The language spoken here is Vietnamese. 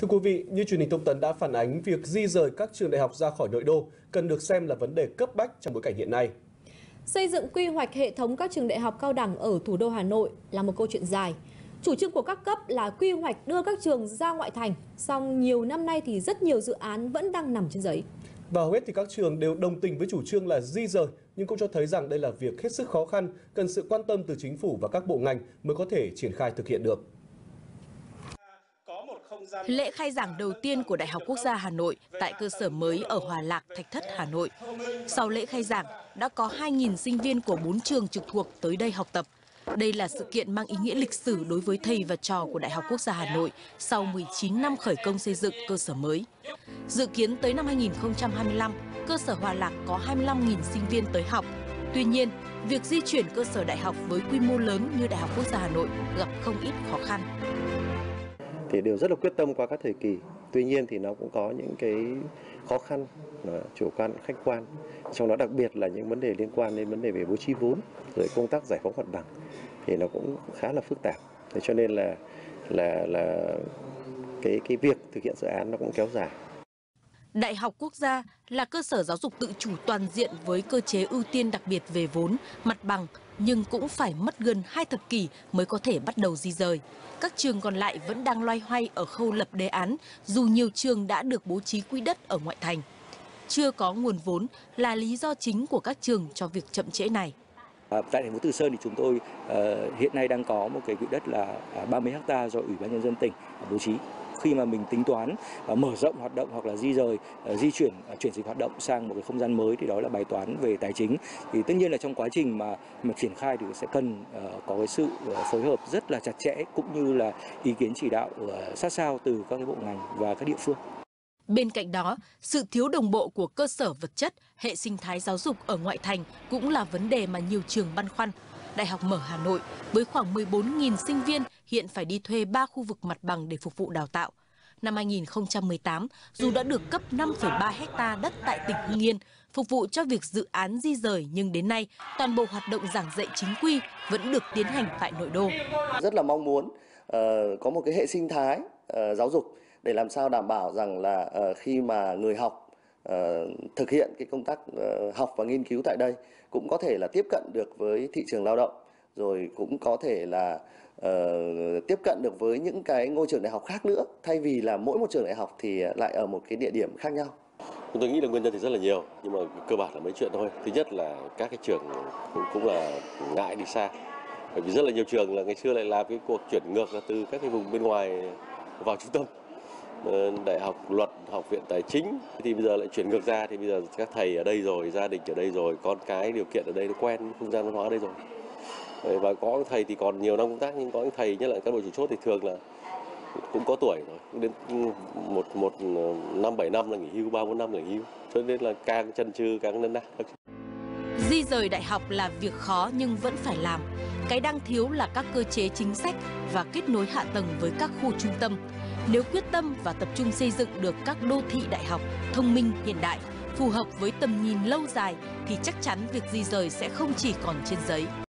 Thưa quý vị, như truyền hình thông tấn đã phản ánh, việc di rời các trường đại học ra khỏi nội đô cần được xem là vấn đề cấp bách trong bối cảnh hiện nay. Xây dựng quy hoạch hệ thống các trường đại học cao đẳng ở thủ đô Hà Nội là một câu chuyện dài. Chủ trương của các cấp là quy hoạch đưa các trường ra ngoại thành, song nhiều năm nay thì rất nhiều dự án vẫn đang nằm trên giấy. Và hầu hết thì các trường đều đồng tình với chủ trương là di rời, nhưng cũng cho thấy rằng đây là việc hết sức khó khăn, cần sự quan tâm từ chính phủ và các bộ ngành mới có thể triển khai thực hiện được. Lễ khai giảng đầu tiên của Đại học Quốc gia Hà Nội tại cơ sở mới ở Hòa Lạc, Thạch Thất, Hà Nội. Sau lễ khai giảng, đã có 2.000 sinh viên của 4 trường trực thuộc tới đây học tập. Đây là sự kiện mang ý nghĩa lịch sử đối với thầy và trò của Đại học Quốc gia Hà Nội sau 19 năm khởi công xây dựng cơ sở mới. Dự kiến tới năm 2025, cơ sở Hòa Lạc có 25.000 sinh viên tới học. Tuy nhiên, việc di chuyển cơ sở đại học với quy mô lớn như Đại học Quốc gia Hà Nội gặp không ít khó khăn thì đều rất là quyết tâm qua các thời kỳ. Tuy nhiên thì nó cũng có những cái khó khăn chủ quan khách quan. Trong đó đặc biệt là những vấn đề liên quan đến vấn đề về bố trí vốn rồi công tác giải phóng mặt bằng thì nó cũng khá là phức tạp. Thế cho nên là là là cái cái việc thực hiện dự án nó cũng kéo dài. Đại học Quốc gia là cơ sở giáo dục tự chủ toàn diện với cơ chế ưu tiên đặc biệt về vốn, mặt bằng, nhưng cũng phải mất gần hai thập kỷ mới có thể bắt đầu di rời. Các trường còn lại vẫn đang loay hoay ở khâu lập đề án, dù nhiều trường đã được bố trí quỹ đất ở ngoại thành. Chưa có nguồn vốn là lý do chính của các trường cho việc chậm trễ này. À, tại thành phố Từ Sơn thì chúng tôi uh, hiện nay đang có một cái quỹ đất là à, 30 ha do Ủy ban nhân dân tỉnh à, bố trí khi mà mình tính toán mở rộng hoạt động hoặc là di rời ờ, di chuyển ờ, chuyển dịch hoạt động sang một cái không gian mới thì đó là bài toán về tài chính thì tất nhiên là trong quá trình mà mà triển khai thì sẽ cần ờ, có cái sự phối hợp rất là chặt chẽ cũng như là ý kiến chỉ đạo sát sao từ các cái bộ ngành và các địa phương. Bên cạnh đó, sự thiếu đồng bộ của cơ sở vật chất, hệ sinh thái giáo dục ở ngoại thành cũng là vấn đề mà nhiều trường băn khoăn. Đại học mở Hà Nội với khoảng 14.000 sinh viên hiện phải đi thuê 3 khu vực mặt bằng để phục vụ đào tạo. Năm 2018, dù đã được cấp 5,3 hecta đất tại tỉnh Hưng Yên, phục vụ cho việc dự án di rời nhưng đến nay toàn bộ hoạt động giảng dạy chính quy vẫn được tiến hành tại nội đô. Rất là mong muốn uh, có một cái hệ sinh thái uh, giáo dục để làm sao đảm bảo rằng là uh, khi mà người học uh, thực hiện cái công tác uh, học và nghiên cứu tại đây cũng có thể là tiếp cận được với thị trường lao động rồi cũng có thể là uh, tiếp cận được với những cái ngôi trường đại học khác nữa thay vì là mỗi một trường đại học thì lại ở một cái địa điểm khác nhau. Tôi nghĩ là nguyên nhân thì rất là nhiều nhưng mà cơ bản là mấy chuyện thôi. Thứ nhất là các cái trường cũng, cũng là ngại đi xa. Bởi vì rất là nhiều trường là ngày xưa lại làm cái cuộc chuyển ngược là từ các cái vùng bên ngoài vào trung tâm ờ, đại học luật học viện tài chính thì bây giờ lại chuyển ngược ra thì bây giờ các thầy ở đây rồi gia đình ở đây rồi con cái điều kiện ở đây nó quen không gian văn hóa ở đây rồi Ờ, và có thầy thì còn nhiều năm công tác nhưng có những thầy nhất là các bộ chủ chốt thì thường là cũng có tuổi rồi. Đến một một ờ, năm bảy năm là nghỉ hưu ba bốn năm là nghỉ hưu. Cho nên là càng chân chừ càng nân đa di rời đại học là việc khó nhưng vẫn phải làm. Cái đang thiếu là các cơ chế chính sách và kết nối hạ tầng với các khu trung tâm. Nếu quyết tâm và tập trung xây dựng được các đô thị đại học thông minh hiện đại, phù hợp với tầm nhìn lâu dài thì chắc chắn việc di rời sẽ không chỉ còn trên giấy.